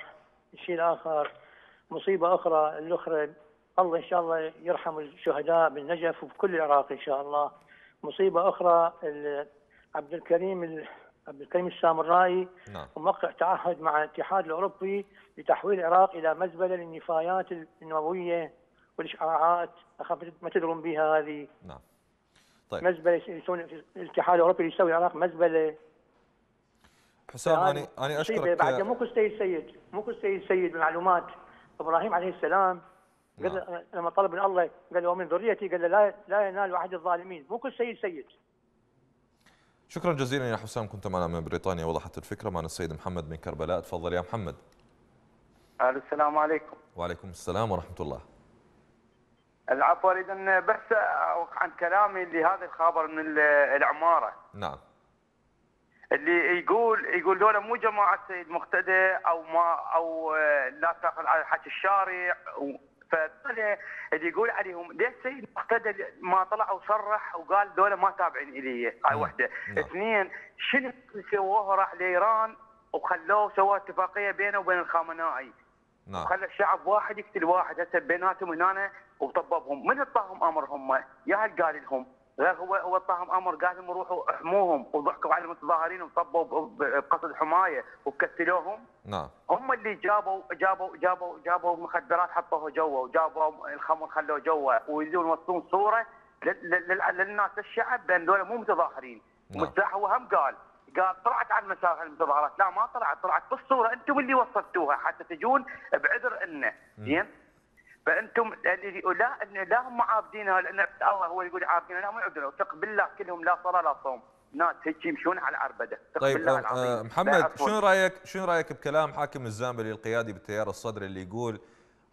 الشيء الآخر مصيبة أخرى الأخرى. الله إن شاء الله يرحم الشهداء بالنجف وبكل العراق إن شاء الله. مصيبة أخرى عبد الكريم ال- عبد الكريم السامرائي نعم. وموقع تعهد مع الاتحاد الأوروبي لتحويل العراق إلى مزبلة للنفايات النووية. والإشعاعات أخاف ما تدرون بها هذه. نعم. طيب. مزبلة يسوون الاتحاد الأوروبي يسوي العراق مزبلة. حسام هذه أنا أنا مصيبة. بعد مو كل سيد سيد. مو كل سيد سيد بالمعلومات. إبراهيم عليه السلام. قال نعم. لما طلب من الله. قال له ومن ذريتي. قال له لا لا ينال عهد الظالمين. مو كل سيد سيد. شكرا جزيلا يا حسام. كنت معنا من بريطانيا. وضحت الفكرة. معنا السيد محمد من كربلاء. تفضل يا محمد. السلام عليكم. وعليكم السلام ورحمة الله. العفو أريد أن بس أوقع عن كلامي اللي هذا الخبر من ال- العمارة. نعم. اللي يقول يقول دول مو جماعة سيد مقتدى أو ما أو آه، لا تاخذ على حكي الشارع فدول اللي يقول عليهم ليش سيد مقتدى ما طلع وصرح وقال دول ما تابعين إلي؟ هاي مم. وحدة. نعم. اثنين شنو اللي سووه راح لإيران وخلوه سوى اتفاقية بينه وبين الخامنائي نعم. خلى الشعب واحد يقتل واحد هسه بيناتهم هنا وطببهم. من اعطاهم أمر هم؟ يا هل قال لهم؟ غير هو هو اعطاهم أمر. قال لهم روحوا احموهم. وضحكوا على المتظاهرين وطبوا بقصد حماية وكتلوهم نعم. هم اللي جابوا جابوا جابوا جابوا مخدرات حطوها جوا وجابوا الخمر خلوه جوا ويريدون يوصلون صورة لل- لل- للناس الشعب بأن دول مو متظاهرين. نعم. هو هم قال. قال طلعت على المسار المتظاهرات لا ما طلعت. طلعت بالصورة أنتم اللي وصلتوها. حتى تجون بعذر إنه. زين؟ فأنتم لا لا هم عابدينها لأن الله هو يقول عابدينها لا ما يعبدونها وثق بالله كلهم لا صلاة لا صوم. ناس هيك يمشون على العربدة. ثق طيب بالله آه، محمد. شنو رأيك شنو رأيك بكلام حاكم الزامبلي القيادي بالتيار الصدري اللي يقول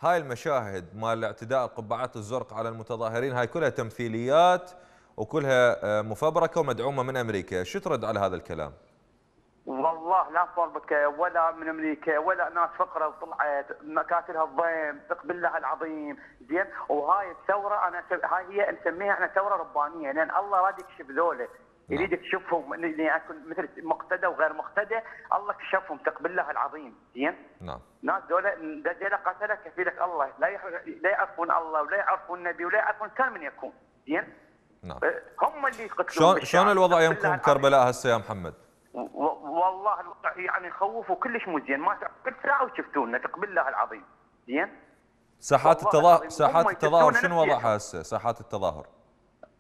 هاي المشاهد مال اعتداء القبعات الزرق على المتظاهرين هاي كلها تمثيليات وكلها آه، مفبركة ومدعومة من أمريكا، شو ترد على هذا الكلام؟ والله لا صلبك ولا من أمريكا ولا ناس فقرة وطلعت مكاتلها الضيم تقبل الله العظيم زين؟ وهاي الثورة أنا هاي هي نسميها إحنا ثورة ربانية لأن الله راد يكشف ذولا. يريد يكشفهم اني أكون مثل مقتدى وغير مقتدى الله كشفهم تقبل الله العظيم زين؟ نعم. ناس دولة دجالة قتله كفيلك الله. لا لا يعرفون الله ولا يعرفون النبي ولا يعرفون كان من يكون زين؟ نعم. أه، هم اللي يقتلون شلون. شلون الوضع الله كربلاء هسه يا محمد؟ والله الوضع يعني يخوف وكلش مو زين. ما كل ساعة وشفتونا تقبل الله العظيم. زين؟ ساحات التظاهر ساحات التظاهر شنو. وضعها هسه؟ ساحات التظاهر؟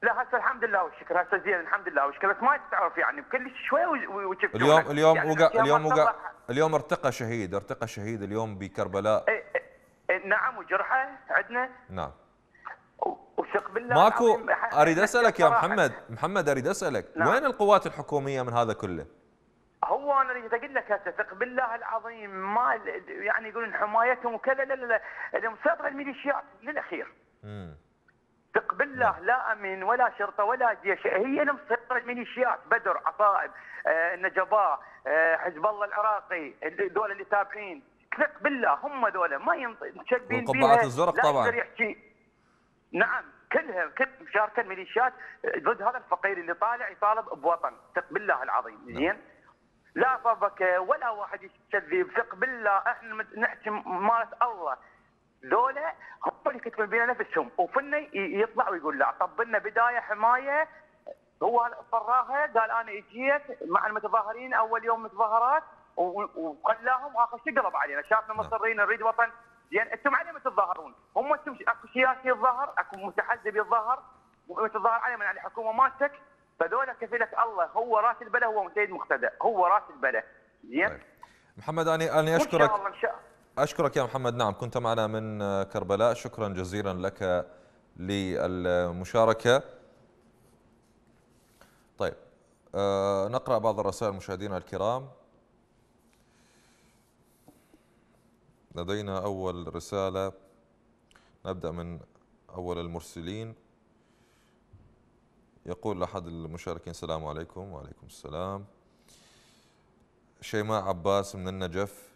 لا هسه الحمد لله والشكر. هسه زين الحمد لله والشكر. بس ما تعرف يعني كلش شوي وشفتونا. اليوم اليوم يعني وقع اليوم وقع. اليوم ارتقى شهيد. ارتقى شهيد اليوم بكربلاء. إيه، نعم وجرحه عندنا نعم. وثق بالله ماكو أريد أسألك يا. محمد. محمد أريد أسألك. نعم. وين القوات الحكومية من هذا كله؟ هو أنا اريد أقول لك هسه ثق بالله العظيم. ما يعني يقولون حمايتهم وكذا لا لا لا. مسيطره الميليشيات للأخير. ثق بالله لا امن ولا شرطة ولا جيش. هي مسيطره الميليشيات. بدر عصائب آه النجباء آه حزب الله العراقي دول اللي تابعين. ثق بالله هم دول. ما ينشقين والقبعات الزرق طبعاً. يحكي. نعم كلها كل مشاركة الميليشيات ضد هذا الفقير اللي طالع يطالب بوطن. ثق بالله العظيم. زين؟ لا صبك ولا واحد يكذب ثق بالله إحنا نحكي مالت الله. ذولا هم اللي يكتبون بينا نفسهم وفنا ي- يطلع ويقول لا. طب لنا بداية حماية. هو صراها قال أنا إجيت مع المتظاهرين أول يوم متظاهرات وخلاهم آخر شيء قلب علينا. شافنا مصرين نريد وطن. زين أنتم عليهم تتظاهرون هم أنتم أكو سياسي يتظاهر أكو متحزب يتظاهر ويتظاهر عليهم على الحكومة مالتك. فذولا كفيلك الله هو راس البلد هو سيد مقتدى. هو راس البلد زين؟ محمد اني اني وإن أشكرك. أشكرك يا محمد. نعم كنت معنا من كربلاء. شكرا جزيلا لك للمشاركة. طيب آه، نقرأ بعض الرسائل مشاهدينا الكرام. لدينا أول رسالة. نبدأ من أول المرسلين. يقول أحد المشاركين السلام عليكم. وعليكم السلام. شيماء عباس من النجف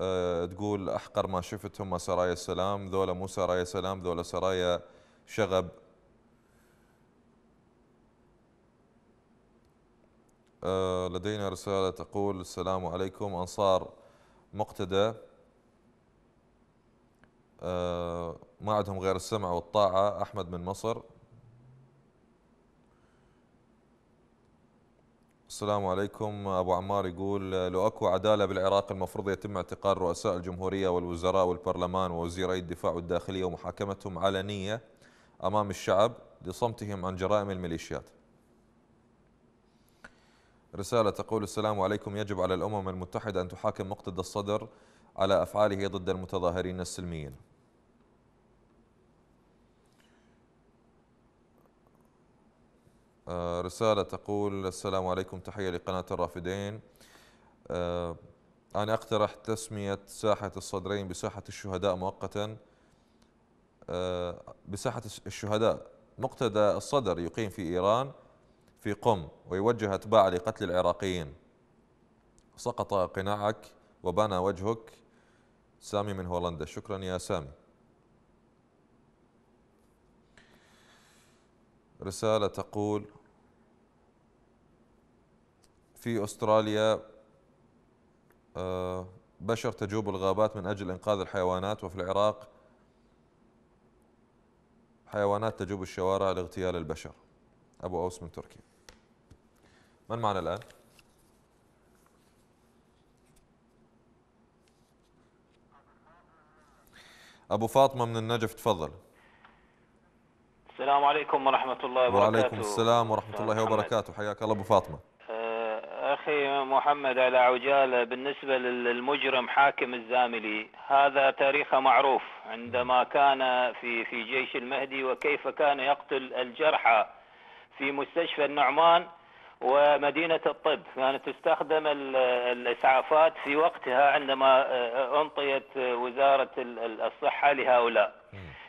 أه تقول أحقر ما شفت هم سرايا السلام. ذولا مو سرايا سلام ذولا سرايا شغب. أه لدينا رسالة تقول السلام عليكم. أنصار مقتدى. أه ما عندهم غير السمع والطاعة. أحمد من مصر. السلام عليكم أبو عمار يقول لو أكو عدالة بالعراق المفروض يتم اعتقال رؤساء الجمهورية والوزراء والبرلمان ووزيري الدفاع والداخلية ومحاكمتهم علنيه أمام الشعب لصمتهم عن جرائم الميليشيات. رسالة تقول السلام عليكم يجب على الأمم المتحدة أن تحاكم مقتدى الصدر على أفعاله ضد المتظاهرين السلميين. رسالة تقول السلام عليكم تحية لقناة الرافدين. آه، أنا أقترح تسمية ساحة الصدرين بساحة الشهداء مؤقتا. آه، بساحة الشهداء مقتدى الصدر يقيم في إيران في قم ويوجه أتباع لقتل العراقيين. سقط قناعك وبان وجهك. سامي من هولندا. شكرا يا سامي. رسالة تقول في أستراليا آه، بشر تجوب الغابات من أجل إنقاذ الحيوانات وفي العراق حيوانات تجوب الشوارع لاغتيال البشر. أبو أوس من تركيا. من معنا الآن؟ أبو فاطمة من النجف تفضل. السلام عليكم ورحمة الله وبركاته. وعليكم السلام ورحمة الله وبركاته. حياك الله أبو فاطمة. أخي محمد على عجالة بالنسبة للمجرم حاكم الزاملي هذا تاريخه معروف. عندما كان في في جيش المهدي وكيف كان يقتل الجرحى في مستشفى النعمان ومدينة الطب كانت تستخدم ال- الإسعافات في وقتها عندما آه، أنطيت وزارة ال- ال- الصحة لهؤلاء.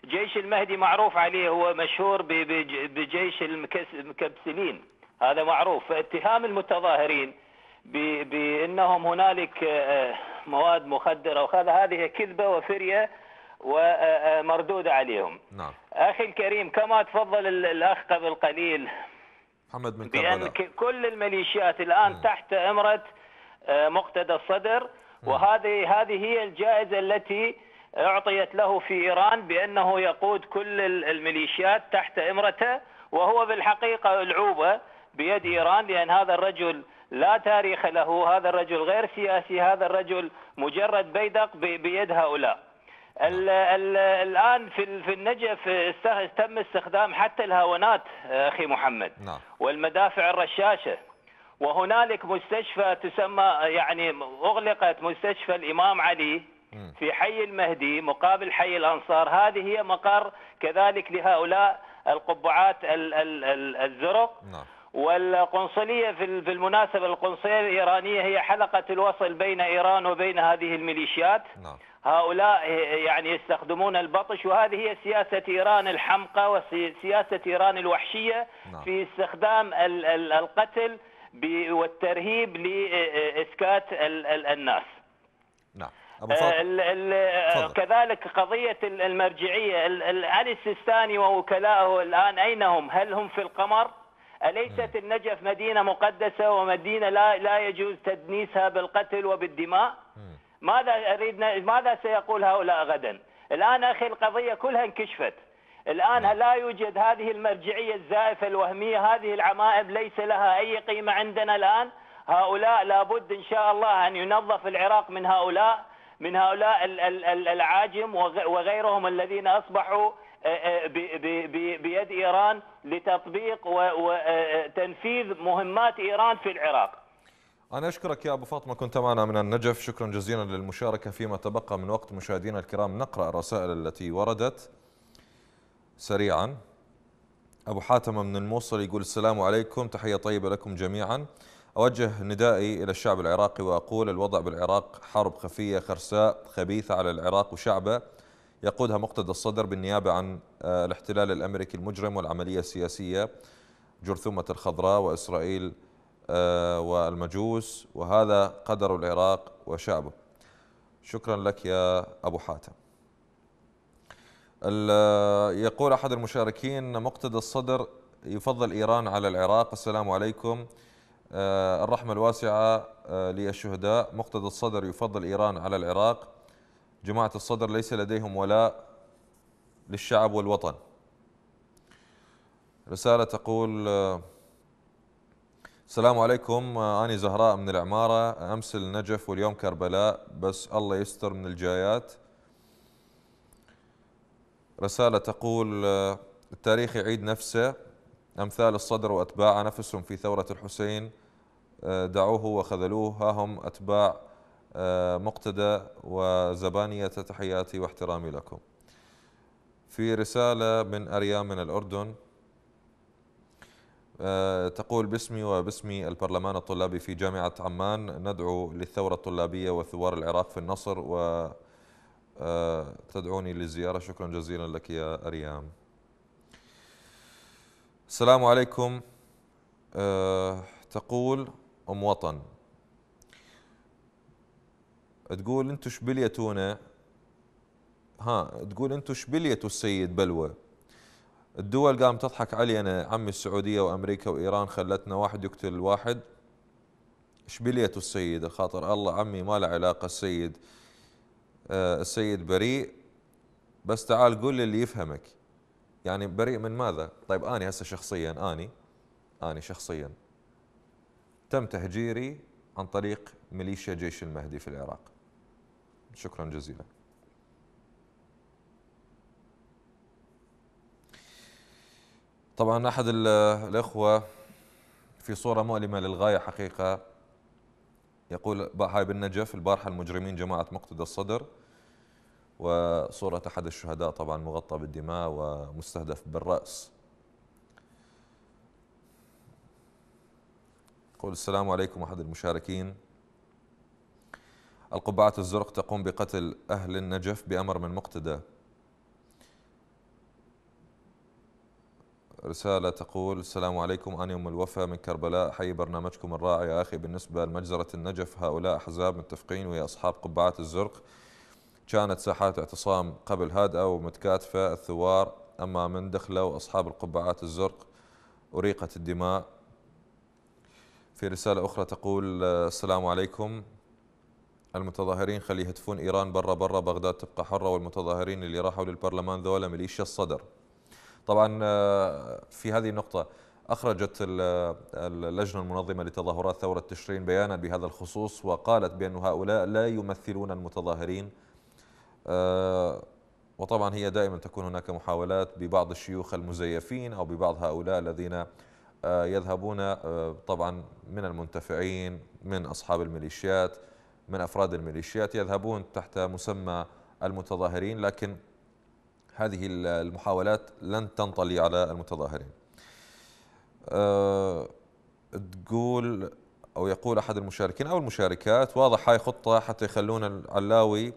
جيش المهدي معروف عليه هو مشهور بجيش المكبسلين. هذا معروف. فاتهام المتظاهرين بأنهم هنالك آه، مواد مخدرة وهذا هذه كذبة وفرية ومردوده عليهم. نعم. أخي الكريم كما تفضل ال- الأخ قبل قليل. محمد من بأن كربلاء. كل الميليشيات الآن تحت أمرة آه، مقتدى الصدر. وهذه هذه هي الجائزة التي أعطيت له في إيران بأنه يقود كل ال- الميليشيات تحت أمرته وهو بالحقيقة ألعوبة بيد إيران لأن هذا الرجل لا تاريخ له هذا الرجل غير سياسي هذا الرجل مجرد بيدق بيد هؤلاء. ال ال الآن في في النجف تم استخدام حتى الهاونات أخي محمد نعم. والمدافع الرشاشة. وهنالك مستشفى تسمى يعني أغلقت مستشفى الإمام علي. في حي المهدي مقابل حي الأنصار. هذه هي مقر كذلك لهؤلاء القبعات ال- ال- ال- الزرق. نعم. والقنصلية في ال- في المناسبة القنصلية الإيرانية هي حلقة الوصل بين إيران وبين هذه الميليشيات. نعم. هؤلاء يعني يستخدمون البطش وهذه هي سياسة إيران الحمقى وسياسة إيران الوحشية نعم. في استخدام ال- ال- القتل والترهيب لإسكات ال- ال- الناس. نعم. أبو تفضل. كذلك قضية ال- المرجعية ال- ال- علي السيستاني ووكلاءه الآن أين هم؟ هل هم في القمر؟ أليست النجف مدينة مقدسة ومدينة لا لا يجوز تدنيسها بالقتل وبالدماء؟ ماذا أريد ماذا سيقول هؤلاء غدا؟ الآن أخي القضية كلها انكشفت. الآن لا يوجد هذه المرجعية الزائفة الوهمية هذه العمائم ليس لها أي قيمة عندنا الآن. هؤلاء لابد إن شاء الله أن ينظف العراق من هؤلاء من هؤلاء ال- ال- ال- العاجم وغ- وغيرهم الذين أصبحوا بيد إيران لتطبيق وتنفيذ مهمات إيران في العراق. أنا أشكرك يا أبو فاطمة كنت معنا من النجف. شكرا جزيلا للمشاركة فيما تبقى من وقت مشاهدينا الكرام. نقرأ الرسائل التي وردت سريعا. أبو حاتم من الموصل يقول السلام عليكم تحية طيبة لكم جميعا. أوجه ندائي إلى الشعب العراقي وأقول الوضع بالعراق حرب خفية خرساء خبيثة على العراق وشعبه. يقودها مقتدى الصدر بالنيابة عن آه، الاحتلال الأمريكي المجرم والعملية السياسية جرثومة الخضراء وإسرائيل آه، والمجوس. وهذا قدر العراق وشعبه. شكرا لك يا أبو حاتم. ال- يقول أحد المشاركين مقتدى الصدر يفضل إيران على العراق. السلام عليكم. آه، الرحمة الواسعة آه، للشهداء. مقتدى الصدر يفضل إيران على العراق. جماعة الصدر ليس لديهم ولاء للشعب والوطن. رسالة تقول السلام عليكم أنا زهراء من العمارة أمس النجف واليوم كربلاء بس الله يستر من الجايات. رسالة تقول التاريخ يعيد نفسه أمثال الصدر وأتباع نفسهم في ثورة الحسين دعوه وخذلوه ها هم أتباع مقتدى وزبانية تحياتي واحترامي لكم. في رسالة من أريام من الأردن آه، تقول باسمي وباسم البرلمان الطلابي في جامعة عمان ندعو للثورة الطلابية وثوار العراق في النصر و آه، للزيارة. شكرا جزيلا لك يا أريام. السلام عليكم. آه، تقول أم وطن. تقول انتو شبليتونا ها تقول انتو شبليتوا السيد بلوى؟ الدول قام تضحك علينا عمي السعودية وأمريكا وإيران خلتنا واحد يقتل واحد. شبليتوا السيد؟ خاطر الله عمي ما له علاقة السيد آه، السيد بريء. بس تعال قول لي اللي يفهمك. يعني بريء من ماذا؟ طيب أنا هسه شخصيا أني أنا شخصيا. تم تهجيري عن طريق ميليشيا جيش المهدي في العراق. شكرا جزيلا. طبعا أحد ال- الأخوة في صورة مؤلمة للغاية حقيقة يقول هاي بالنجف البارحة المجرمين جماعة مقتدى الصدر وصورة أحد الشهداء طبعا مغطى بالدماء ومستهدف بالرأس. يقول السلام عليكم أحد المشاركين. القبعات الزرق تقوم بقتل أهل النجف بأمر من مقتدى. رسالة تقول السلام عليكم أنا أم الوفا من كربلاء حي برنامجكم الرائع يا أخي. بالنسبة لمجزرة النجف هؤلاء أحزاب متفقين ويا أصحاب قبعات الزرق. كانت ساحات اعتصام قبل هادئة ومتكاتفة الثوار. أما من دخلوا أصحاب القبعات الزرق أريقت الدماء. في رسالة أخرى تقول السلام عليكم. المتظاهرين خلي يهتفون إيران برا برا بغداد تبقى حرة والمتظاهرين اللي راحوا للبرلمان ذولا ميليشيا الصدر. طبعا آه، في هذه النقطة أخرجت اللجنة المنظمة لتظاهرات ثورة تشرين بيانا بهذا الخصوص وقالت بأن هؤلاء لا يمثلون المتظاهرين. آه، وطبعا هي دائما تكون هناك محاولات ببعض الشيوخ المزيفين أو ببعض هؤلاء الذين آه، يذهبون طبعا من المنتفعين من أصحاب الميليشيات من أفراد الميليشيات يذهبون تحت مسمى المتظاهرين لكن هذه المحاولات لن تنطلي على المتظاهرين. أه تقول أو يقول أحد المشاركين أو المشاركات واضح هاي خطة حتى يخلون العلاوي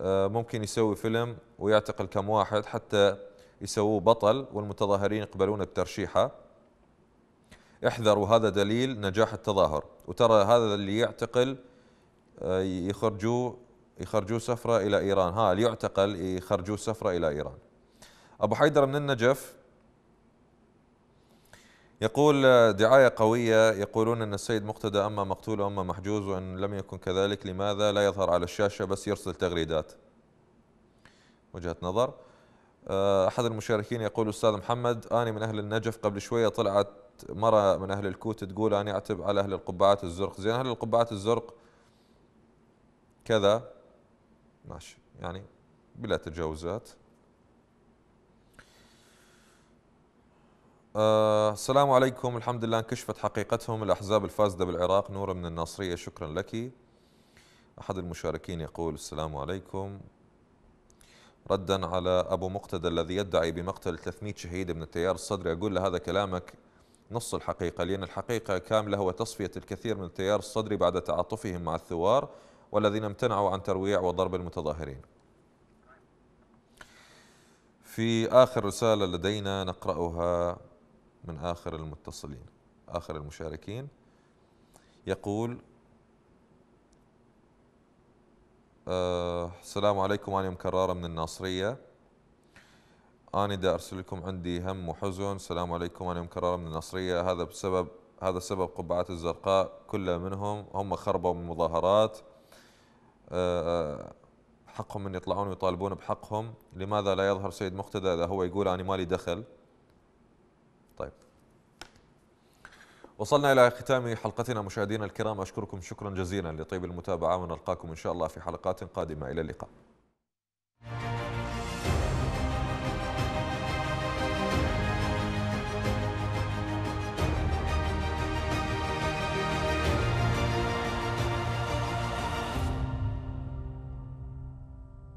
أه ممكن يسوي فيلم ويعتقل كم واحد حتى يسووه بطل والمتظاهرين يقبلون بترشيحه احذروا هذا دليل نجاح التظاهر. وترى هذا اللي يعتقل يخرجوه يخرجوه سفرة إلى إيران. ها اللي يعتقل يخرجوه سفرة إلى إيران. أبو حيدر من النجف يقول دعاية قوية. يقولون أن السيد مقتدى أما مقتول وأما محجوز وإن لم يكن كذلك لماذا لا يظهر على الشاشة بس يرسل تغريدات؟ وجهة نظر. آه، أحد المشاركين يقول أستاذ محمد أنا من أهل النجف. قبل شوية طلعت مرة من أهل الكوت تقول أنا أعتب على أهل القبعات الزرق. زين أهل القبعات الزرق كذا. ماشي. يعني بلا تجاوزات. آه السلام عليكم. الحمد لله انكشفت حقيقتهم. الأحزاب الفاسدة بالعراق. نور من الناصرية. شكرا لك. أحد المشاركين يقول السلام عليكم. ردا على أبو مقتدى الذي يدعي بمقتل 300 شهيد من التيار الصدري. أقول له هذا كلامك نص الحقيقة لأن الحقيقة كاملة هو تصفية الكثير من التيار الصدري بعد تعاطفهم مع الثوار. والذين امتنعوا عن ترويع وضرب المتظاهرين. في آخر رسالة لدينا نقرأها من آخر المتصلين آخر المشاركين. يقول آه السلام عليكم أنا مكرارة من الناصرية. أنا دا أرسل لكم عندي هم وحزن السلام عليكم أنا مكرارة من الناصرية. هذا بسبب هذا سبب قبعات الزرقاء كلها منهم هم خربوا من مظاهرات. حقهم ان يطلعون ويطالبون بحقهم. لماذا لا يظهر سيد مقتدى إذا هو يقول أنا مالي دخل؟ طيب. وصلنا إلى ختام حلقتنا مشاهدينا الكرام. أشكركم شكرا جزيلا لطيب المتابعة ونلقاكم إن شاء الله في حلقات قادمة. إلى اللقاء.